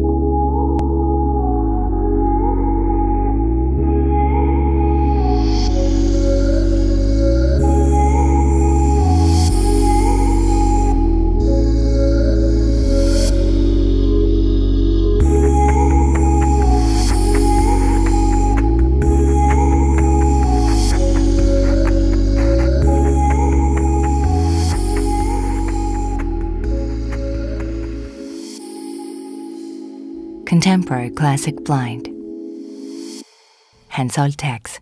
you Contemporary Classic Blind. Hensoldt Tax.